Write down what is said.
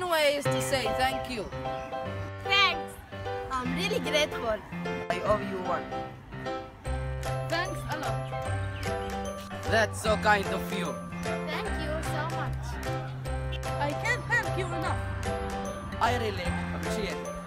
way is to say thank you. Thanks. I'm really grateful. I owe you one. Thanks a lot. That's so kind of you. Thank you so much. I can't thank you enough. I really appreciate it.